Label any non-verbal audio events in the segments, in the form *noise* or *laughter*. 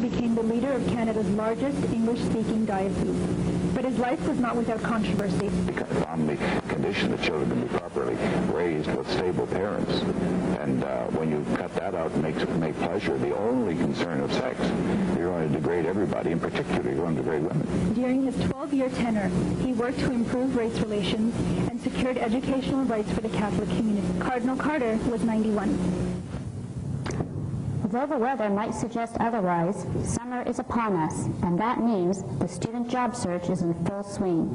became the leader of Canada's largest English-speaking diocese. But his life was not without controversy. on the condition that children can be properly raised with stable parents. And uh, when you cut that out and make, make pleasure the only concern of sex, you're going to degrade everybody, in particular you're going to degrade women. During his 12-year tenure, he worked to improve race relations and secured educational rights for the Catholic community. Cardinal Carter was 91. Though the weather might suggest otherwise, summer is upon us, and that means the student job search is in full swing.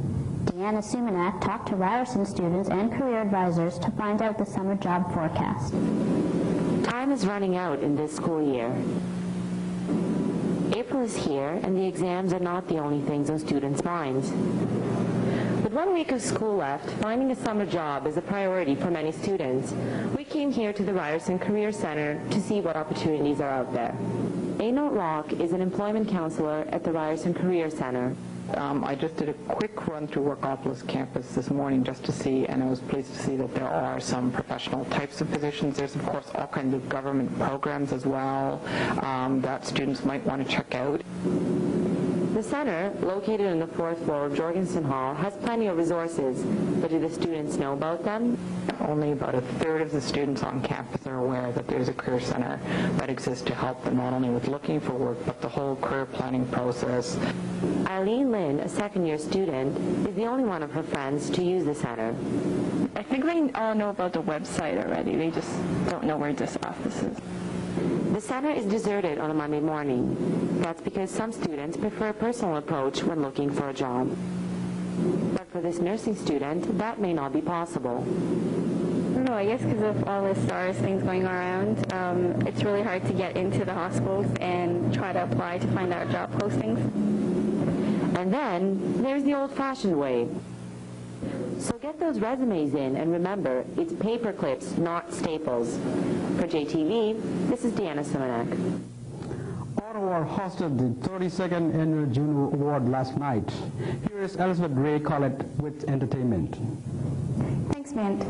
Deanna Sumanak talked to Ryerson students and career advisors to find out the summer job forecast. Time is running out in this school year. April is here, and the exams are not the only things on students' minds. With one week of school left, finding a summer job is a priority for many students. We came here to the Ryerson Career Center to see what opportunities are out there. Aynot Locke is an employment counselor at the Ryerson Career Center. Um, I just did a quick run through Workopolis campus this morning just to see, and I was pleased to see that there are some professional types of positions. There's, of course, all kinds of government programs as well um, that students might want to check out. The center, located on the fourth floor of Jorgenson Hall, has plenty of resources, but do the students know about them? Only about a third of the students on campus are aware that there's a career center that exists to help them not only with looking for work, but the whole career planning process. Eileen Lynn, a second-year student, is the only one of her friends to use the center. I think they all know about the website already. They just don't know where this office is. The center is deserted on a Monday morning. That's because some students prefer a personal approach when looking for a job. But for this nursing student, that may not be possible. I I guess because of all the SARS things going around, um, it's really hard to get into the hospitals and try to apply to find out job postings. And then there's the old-fashioned way. So get those resumes in, and remember, it's paper clips, not staples. For JTV, this is Deanna Simonek. Ottawa hosted the 32nd Annual Juno Award last night. Here is Elizabeth Ray Collett with entertainment. Thanks, Myint.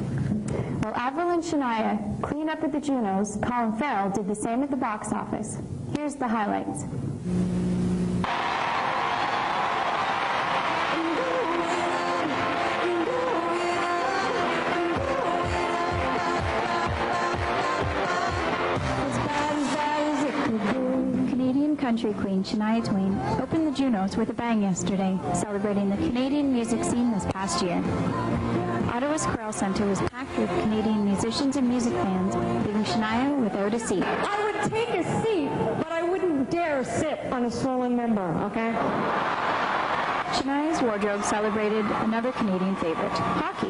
While Avril and Shania cleaned up at the Junos, Colin Farrell did the same at the box office. Here's the highlights. Country queen Shania Twain opened the Junos with a bang yesterday, celebrating the Canadian music scene this past year. Ottawa's Corel Centre was packed with Canadian musicians and music fans, leaving Shania without a seat. I would take a seat, but I wouldn't dare sit on a swollen member, okay? Shania's wardrobe celebrated another Canadian favorite, hockey.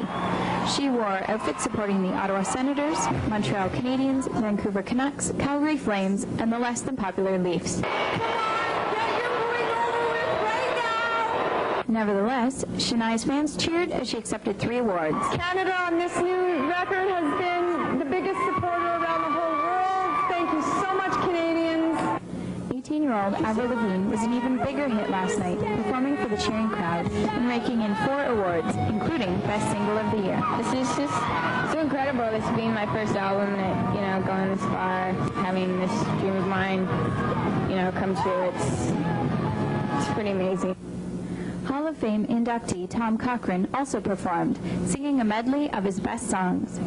She wore outfits supporting the Ottawa Senators, Montreal Canadiens, Vancouver Canucks, Calgary Flames, and the less than popular Leafs. Nevertheless, Shania's fans cheered as she accepted three awards. Canada on this new record has been the biggest supporter around the whole world. Thank you so much, Canadians. 18-year-old Avril Lavigne was an even bigger hit last night, performing for the cheering crowd and raking in four awards, including Best Single of the Year. This is just so incredible, this being my first album and you know, going this far, having this dream of mine, you know, come true. It's, it's pretty amazing. Hall of Fame inductee Tom Cochrane also performed, singing a medley of his best songs.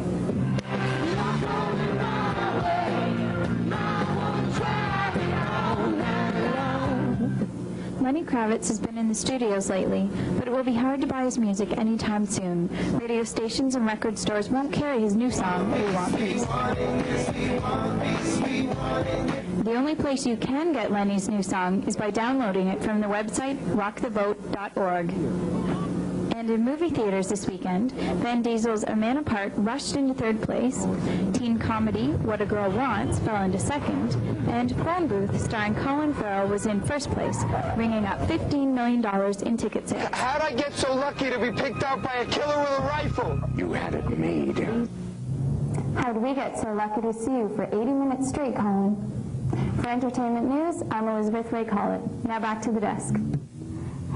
Lenny Kravitz has been in the studios lately, but it will be hard to buy his music anytime soon. Radio stations and record stores won't carry his new song, We Want Peace. The only place you can get Lenny's new song is by downloading it from the website rockthevote.org. And in movie theaters this weekend, Vin Diesel's A Man Apart rushed into third place, teen comedy What a Girl Wants fell into second, and Phone Booth starring Colin Farrell was in first place, ringing up $15 million in ticket sales. How'd I get so lucky to be picked out by a killer with a rifle? You had it made. How'd we get so lucky to see you for 80 minutes straight, Colin? For entertainment news, I'm Elizabeth Ray Collett. Now back to the desk.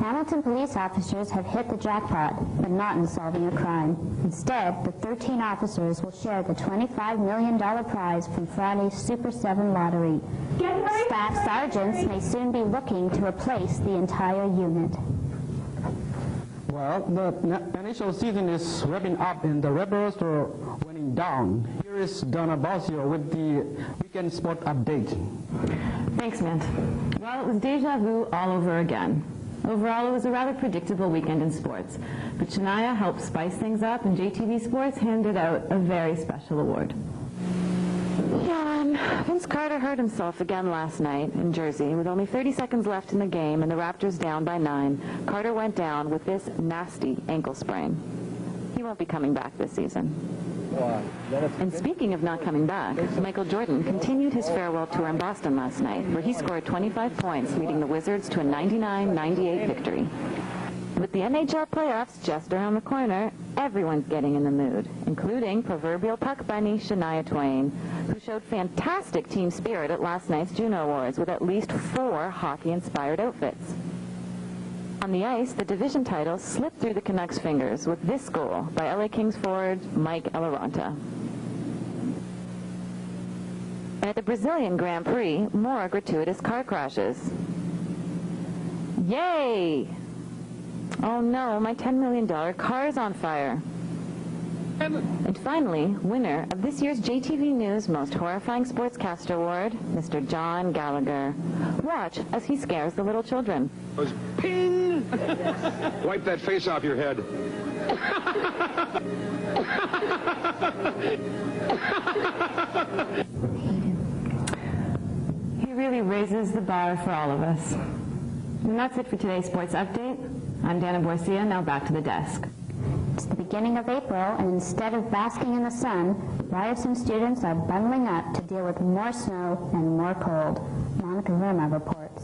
Hamilton police officers have hit the jackpot, but not in solving a crime. Instead, the 13 officers will share the $25 million prize from Friday's Super 7 lottery. Staff sergeants may soon be looking to replace the entire unit. Well, the na- initial season is wrapping up and the Rebels are winning down. Here is Donna Bosio with the weekend sport update. Thanks, Myint. Well, it was deja vu all over again. Overall, it was a rather predictable weekend in sports, but Shania helped spice things up, and JTV Sports handed out a very special award. Yeah, Vince Carter hurt himself again last night in Jersey. With only 30 seconds left in the game and the Raptors down by nine, Carter went down with this nasty ankle sprain. He won't be coming back this season. And speaking of not coming back, Michael Jordan continued his farewell tour in Boston last night, where he scored 25 points, leading the Wizards to a 99-98 victory. With the NHL playoffs just around the corner, everyone's getting in the mood, including proverbial puck bunny Shania Twain, who showed fantastic team spirit at last night's Juno Awards with at least four hockey-inspired outfits. On the ice, the division title slipped through the Canucks' fingers with this goal by LA Kings forward Mikko Eloranta. And at the Brazilian Grand Prix, more gratuitous car crashes. Yay! Oh no, my $10 million car is on fire. And finally, winner of this year's JTV News Most Horrifying Sportscaster Award, Mr. John Gallagher. Watch as he scares the little children. Ping! Wipe that face off your head. He really raises the bar for all of us. And that's it for today's sports update. I'm Dana Borsia, now back to the desk. It's the beginning of April, and instead of basking in the sun, Ryerson students are bundling up to deal with more snow and more cold. Monica Verma reports.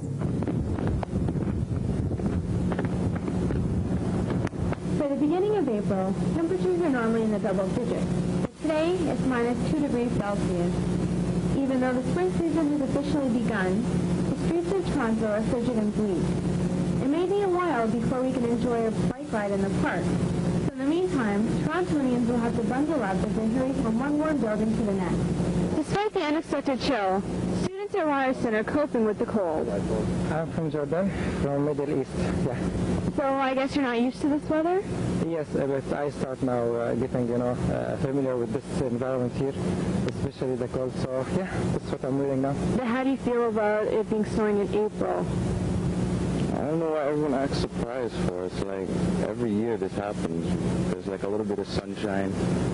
For the beginning of April, temperatures are normally in the double digits. But today, it's minus 2 degrees Celsius. Even though the spring season has officially begun, the streets of Toronto are frigid and bleak. It may be a while before we can enjoy a bike ride in the park. The meantime, Torontonians will have to bundle up as they hurry from one warm building to the next. Despite the unexpected chill, students at Ryerson are coping with the cold. I'm from Jordan, from Middle East. Yeah. So I guess you're not used to this weather? Yes, uh, but I start now uh, getting, you know, uh, familiar with this environment here, especially the cold. So yeah, that's what I'm doing now. But how do you feel about it being snowing in April? Don't know why everyone acts surprised for. It's like every year this happens. There's like a little bit of sunshine,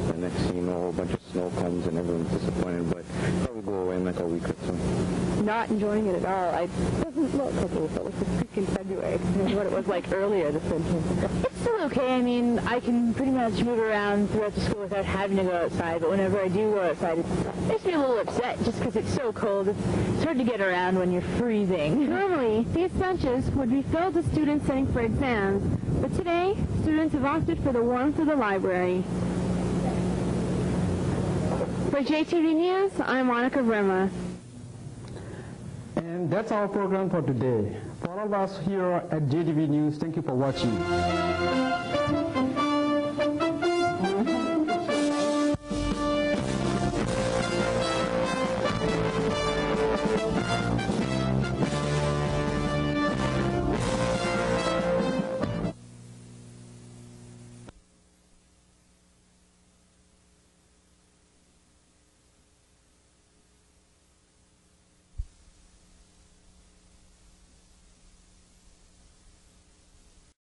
the next thing you know, a whole bunch of snow comes and everyone's disappointed, but it'll go away in like a week or so. Not enjoying it at all. It doesn't look like April. It's a freaking February compared to what it was like earlier this winter. It's still okay. I mean, I can pretty much move around throughout the school without having to go outside, but whenever I do go outside, it makes me a little upset just because it's so cold. It's, it's hard to get around when you're freezing. *laughs* Normally, these benches would be filled with students sitting for exams, but today, students have opted for the warmth of the library. For JTV News, I'm Monica Verma. And that's our program for today. For all of us here at JTV News, thank you for watching.